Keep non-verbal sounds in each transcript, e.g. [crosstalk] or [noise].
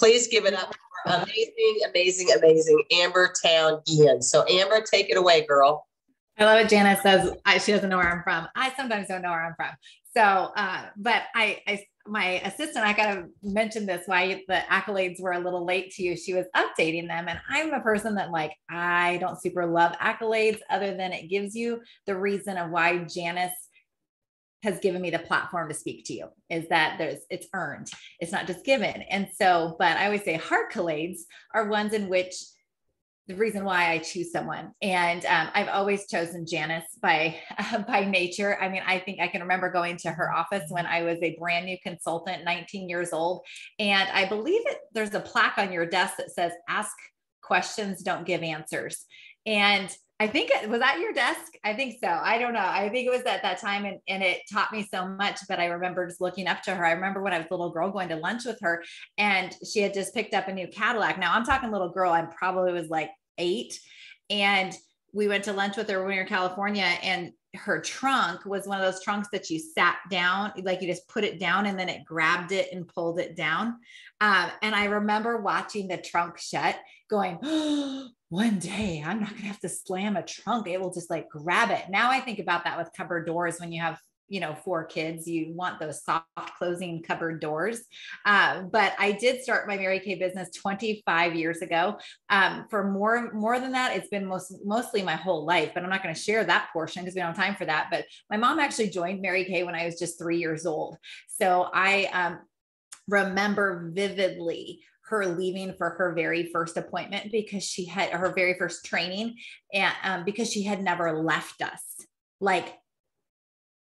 Please give it up for amazing, amazing, amazing Amber Towne-Geehan. So, Amber, take it away, girl. I love it. Janis says I, she doesn't know where I'm from. I sometimes don't know where I'm from. So, uh, but I, I, my assistant, I gotta mention this why the accolades were a little late to you. She was updating them, and I'm a person that like I don't super love accolades, other than it gives you the reason of why Janis has given me the platform to speak to you is that there's it's earned it's not just given and so but i always say heart collades are ones in which the reason why I choose someone. And um, I've always chosen Janis by uh, [laughs] by nature. I mean, I think I can remember going to her office when I was a brand new consultant, 19 years old, and I believe it. There's a plaque on your desk that says "Ask questions, don't give answers." And I think it was at your desk. I think so. I don't know. I think it was at that time and, and it taught me so much. But I remember just looking up to her. I remember when I was a little girl going to lunch with her and she had just picked up a new Cadillac. Now I'm talking little girl. I probably was like eight. And we went to lunch with her when we were in California and her trunk was one of those trunks that you sat down, like you just put it down and then it grabbed it and pulled it down. Um, and I remember watching the trunk shut, going, oh, [gasps] one day I'm not going to have to slam a trunk. It will just like grab it. Now I think about that with cupboard doors when you have you know four kids you want those soft closing cupboard doors. Uh, but i did start my mary kay business 25 years ago. Um, for more more than that it's been most mostly my whole life but i'm not going to share that portion because we don't have time for that. But my mom actually joined mary kay when i was just three years old. So i um, remember vividly her leaving for her very first appointment because she had her very first training and um, because she had never left us. Like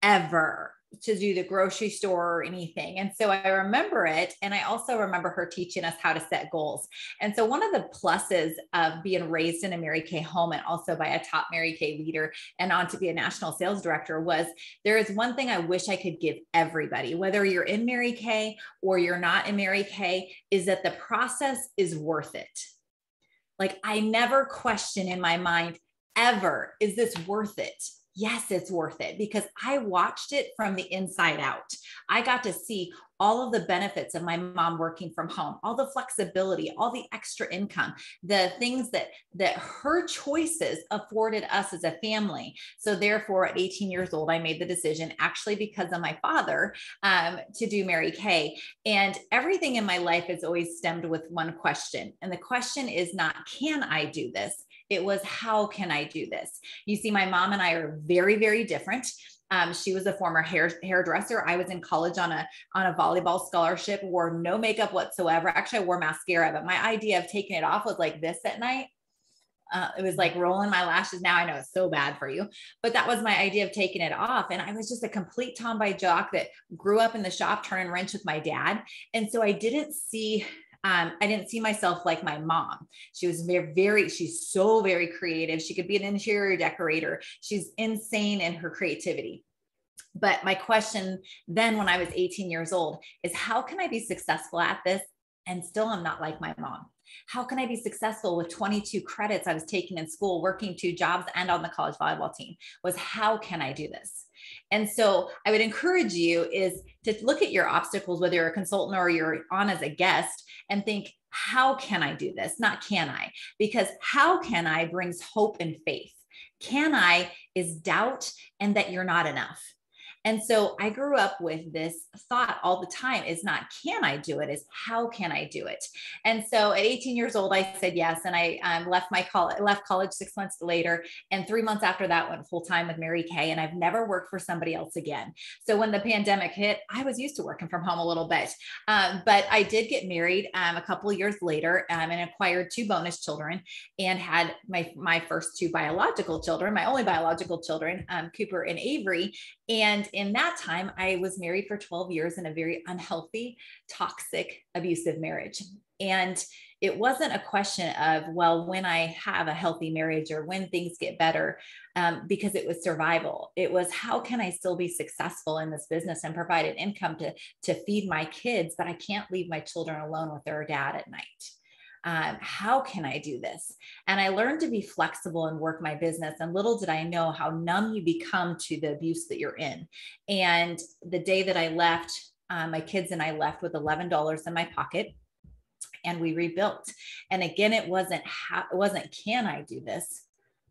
ever to do the grocery store or anything. And so I remember it. And I also remember her teaching us how to set goals. And so one of the pluses of being raised in a Mary Kay home and also by a top Mary Kay leader and on to be a national sales director was there is one thing I wish I could give everybody, whether you're in Mary Kay or you're not in Mary Kay, is that the process is worth it. Like I never question in my mind ever, is this worth it? Yes, it's worth it because I watched it from the inside out. I got to see all of the benefits of my mom working from home, all the flexibility, all the extra income, the things that that her choices afforded us as a family. So therefore, at 18 years old, I made the decision, actually because of my father, um, to do Mary Kay. And everything in my life has always stemmed with one question, and the question is not, "Can I do this?" It was, how can I do this? You see, my mom and I are very, very different. Um, she was a former hair hairdresser. I was in college on a on a volleyball scholarship, wore no makeup whatsoever. Actually, I wore mascara, but my idea of taking it off was like this at night. Uh, it was like rolling my lashes. Now I know it's so bad for you, but that was my idea of taking it off. And I was just a complete tomboy jock that grew up in the shop turning wrench with my dad. And so I didn't see um, I didn't see myself like my mom. She was very, very, she's so very creative. She could be an interior decorator. She's insane in her creativity. But my question then, when I was 18 years old, is how can I be successful at this and still I'm not like my mom? How can I be successful with 22 credits I was taking in school, working two jobs and on the college volleyball team? Was how can I do this? And so I would encourage you is to look at your obstacles, whether you're a consultant or you're on as a guest, and think, how can I do this? Not can I, because how can I brings hope and faith. Can I is doubt and that you're not enough. And so I grew up with this thought all the time is not can I do it, is how can I do it? And so at 18 years old, I said yes. And I um, left my college, left college six months later. And three months after that, went full time with Mary Kay. And I've never worked for somebody else again. So when the pandemic hit, I was used to working from home a little bit. Um, but I did get married um, a couple of years later um, and acquired two bonus children and had my, my first two biological children, my only biological children, um, Cooper and Avery. And in that time, I was married for 12 years in a very unhealthy, toxic, abusive marriage. And it wasn't a question of, well, when I have a healthy marriage or when things get better, um, because it was survival. It was, how can I still be successful in this business and provide an income to, to feed my kids, but I can't leave my children alone with their dad at night? Um, how can I do this? And I learned to be flexible and work my business. And little did I know how numb you become to the abuse that you're in. And the day that I left, uh, my kids and I left with $11 in my pocket and we rebuilt. And again, it wasn't how it wasn't can I do this?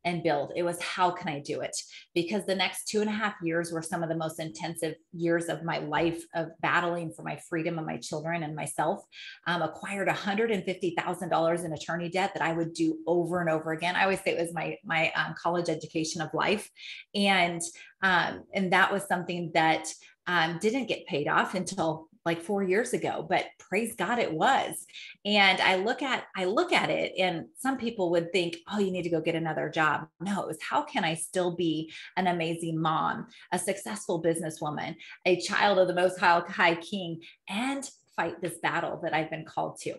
And build. It was how can I do it? Because the next two and a half years were some of the most intensive years of my life of battling for my freedom and my children and myself. Um, acquired $150,000 in attorney debt that I would do over and over again. I always say it was my my um, college education of life, and um, and that was something that um, didn't get paid off until like four years ago but praise god it was. And i look at i look at it and some people would think oh you need to go get another job. No it was how can i still be an amazing mom a successful businesswoman a child of the most high king and fight this battle that i've been called to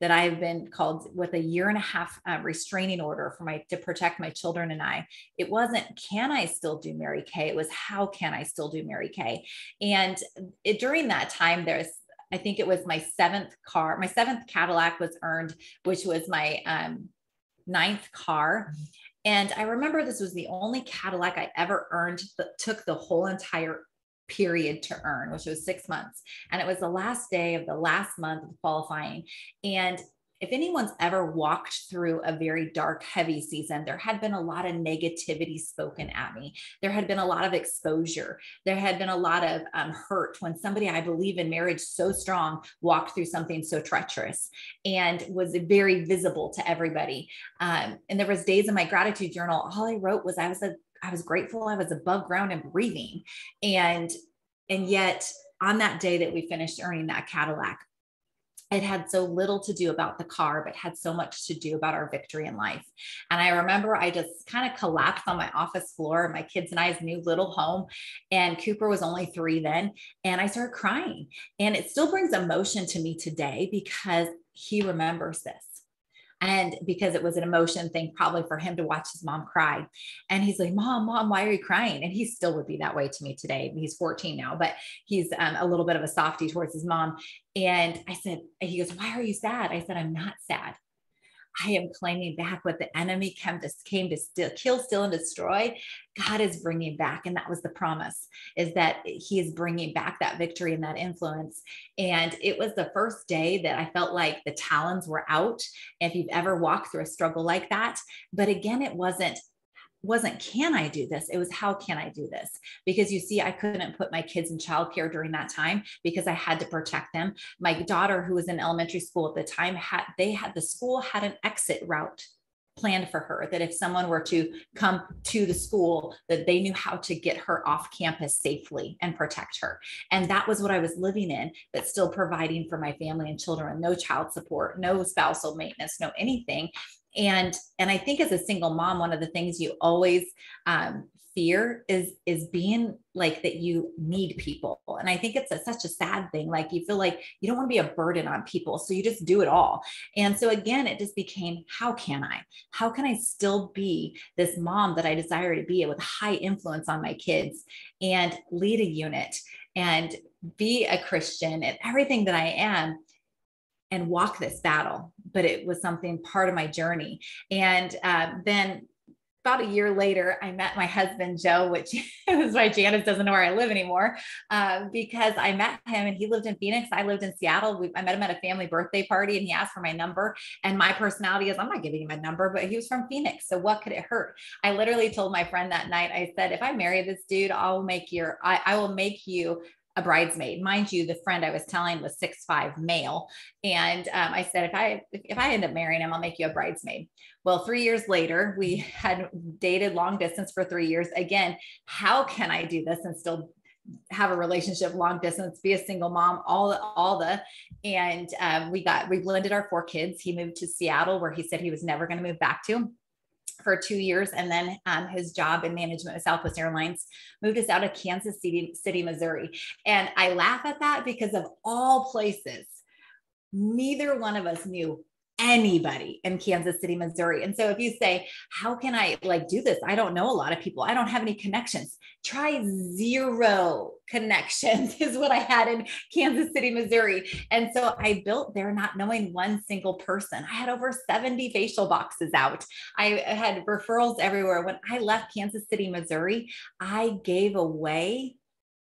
that I've been called with a year and a half uh, restraining order for my to protect my children and I. It wasn't can I still do Mary Kay? It was how can I still do Mary Kay? And it, during that time, there's I think it was my seventh car, my seventh Cadillac was earned, which was my um, ninth car. And I remember this was the only Cadillac I ever earned that took the whole entire period to earn, which was six months. And it was the last day of the last month of qualifying. And if anyone's ever walked through a very dark, heavy season, there had been a lot of negativity spoken at me. There had been a lot of exposure. There had been a lot of um, hurt when somebody I believe in marriage so strong walked through something so treacherous and was very visible to everybody. Um, and there was days in my gratitude journal, all I wrote was I was a I was grateful I was above ground and breathing. And and yet on that day that we finished earning that Cadillac, it had so little to do about the car, but had so much to do about our victory in life. And I remember I just kind of collapsed on my office floor, my kids and I's new little home. And Cooper was only three then. And I started crying. And it still brings emotion to me today because he remembers this and because it was an emotion thing probably for him to watch his mom cry. And he's like mom mom why are you crying? And he still would be that way to me today. He's 14 now but he's um, a little bit of a softie towards his mom. And i said he goes why are you sad? I said i'm not sad I am claiming back what the enemy came to, came to steal, kill, steal, and destroy. God is bringing back. And that was the promise is that he is bringing back that victory and that influence. And it was the first day that I felt like the talons were out. If you've ever walked through a struggle like that, but again, it wasn't wasn't can I do this? It was how can I do this? Because you see, I couldn't put my kids in childcare during that time because I had to protect them. My daughter, who was in elementary school at the time, had they had the school had an exit route planned for her that if someone were to come to the school that they knew how to get her off campus safely and protect her and that was what i was living in but still providing for my family and children no child support no spousal maintenance no anything and and i think as a single mom one of the things you always um, fear is is being like that you need people. And i think it's a, such a sad thing. Like you feel like you don't want to be a burden on people so you just do it all. And so again it just became how can i? How can i still be this mom that i desire to be with high influence on my kids and lead a unit and be a christian and everything that i am and walk this battle but it was something part of my journey and uh, then about a year later, I met my husband, Joe, which [laughs] is why Janis doesn't know where I live anymore, uh, because I met him and he lived in Phoenix. I lived in Seattle. We, I met him at a family birthday party and he asked for my number. And my personality is, I'm not giving him a number, but he was from Phoenix. So what could it hurt? I literally told my friend that night, I said, if I marry this dude, I'll make your, I, I will make you a bridesmaid. Mind you, the friend I was telling was six five male, and um, I said if I if I end up marrying him, I'll make you a bridesmaid. Well, three years later, we [laughs] had dated long distance for three years. Again, how can I do this and still have a relationship long distance be a single mom all all the and um, we got we blended our four kids he moved to seattle where he said he was never going to move back to for two years and then um, his job in management with Southwest Airlines moved us out of Kansas City, City, Missouri. And I laugh at that because of all places, neither one of us knew anybody in Kansas City, Missouri. And so if you say, how can I like do this? I don't know a lot of people. I don't have any connections. Try zero connections [laughs] is what I had in Kansas City, Missouri. And so I built there not knowing one single person. I had over 70 facial boxes out. I had referrals everywhere. When I left Kansas City, Missouri, I gave away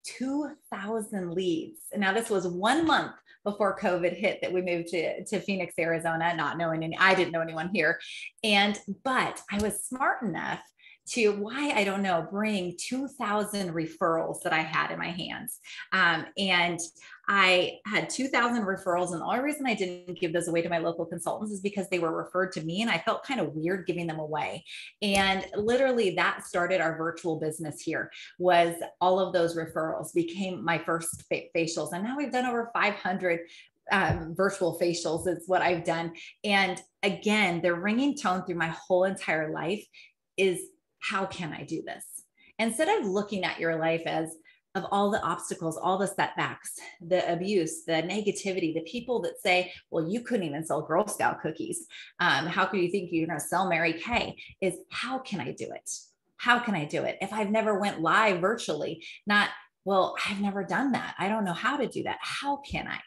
2,000 leads. And now, this was one month before COVID hit that we moved to, to Phoenix, Arizona, not knowing any, I didn't know anyone here. And, but I was smart enough to why I don't know, bring 2,000 referrals that I had in my hands. Um, and I had 2,000 referrals. And the only reason I didn't give those away to my local consultants is because they were referred to me and I felt kind of weird giving them away. And literally that started our virtual business here was all of those referrals became my first facials. And now we've done over 500 um, virtual facials is what I've done. And again, the ringing tone through my whole entire life is how can I do this? Instead of looking at your life as of all the obstacles, all the setbacks, the abuse, the negativity, the people that say, well, you couldn't even sell Girl Scout cookies. Um, how could you think you're going to sell Mary Kay? Is how can I do it? How can I do it? If I've never went live virtually, not well, I've never done that. I don't know how to do that. How can I?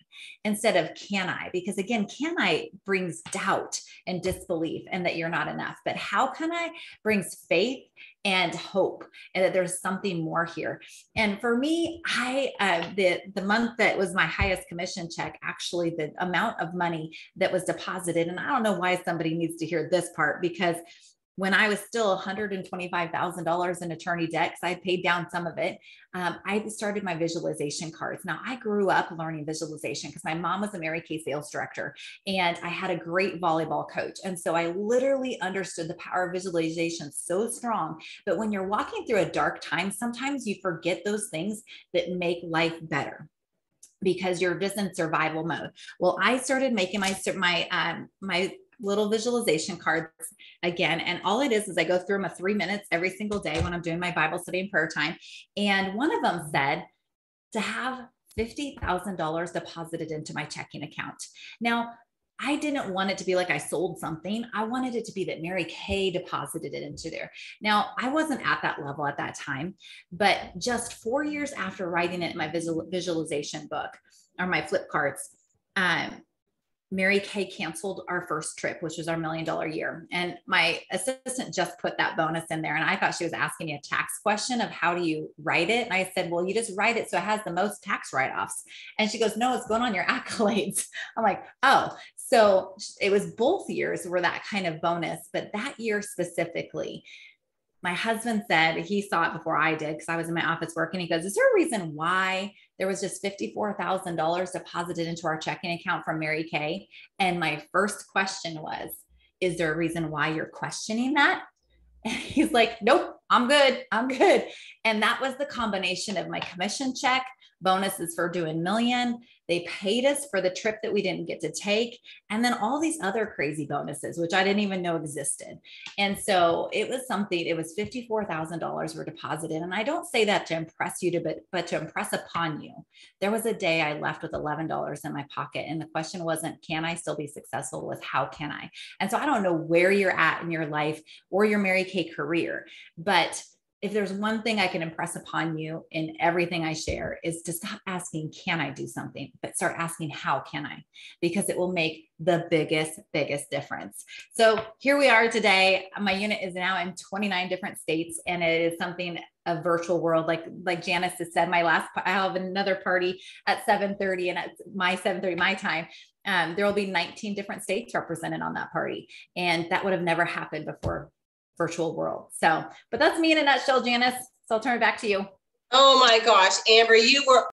Instead of can I? Because again, can I brings doubt and disbelief and that you're not enough. But how can I brings faith and hope and that there's something more here. And for me, I uh, the the month that was my highest commission check, actually the amount of money that was deposited, and I don't know why somebody needs to hear this part because when I was still $125,000 in attorney debt, because I paid down some of it, um, I started my visualization cards. Now, I grew up learning visualization because my mom was a Mary Kay sales director and I had a great volleyball coach. And so I literally understood the power of visualization so strong. But when you're walking through a dark time, sometimes you forget those things that make life better because you're just in survival mode. Well, I started making my my um, my little visualization cards again. And all it is is I go through them a three minutes every single day when I'm doing my Bible study and prayer time. And one of them said to have $50,000 deposited into my checking account. Now, I didn't want it to be like I sold something. I wanted it to be that Mary Kay deposited it into there. Now, I wasn't at that level at that time, but just four years after writing it in my visual, visualization book or my flip cards, um, Mary Kay canceled our first trip, which was our million dollar year. And my assistant just put that bonus in there. And I thought she was asking me a tax question of how do you write it? And I said, well, you just write it so it has the most tax write offs. And she goes, no, it's going on your [laughs] accolades. I'm like, oh, so it was both years were that kind of bonus. But that year specifically, my husband said he saw it before I did because I was in my office working. He goes, Is there a reason why there was just $54,000 deposited into our checking account from Mary Kay? And my first question was, Is there a reason why you're questioning that? [laughs] And he's like, Nope, I'm good. I'm good. And that was the combination of my commission check, bonuses for doing million, they paid us for the trip that we didn't get to take. And then all these other crazy bonuses, which I didn't even know existed. And so it was something, it was $54,000 were deposited. And I don't say that to impress you to, but, but to impress upon you. There was a day I left with $11 in my pocket. And the question wasn't, can I still be successful? Was how can I? And so I don't know where you're at in your life or your Mary Kay career, but if there's one thing I can impress upon you in everything I share is to stop asking, can I do something? But start asking, how can I? Because it will make the biggest, biggest difference. So here we are today. My unit is now in 29 different states and it is something a virtual world. Like, like Janis has said, my last, I have another party at 730 and at my 730, my time. Um, there will be 19 different states represented on that party. And that would have never happened before virtual world. So, but that's me in a nutshell, Janis. So I'll turn it back to you. Oh my gosh, Amber, you were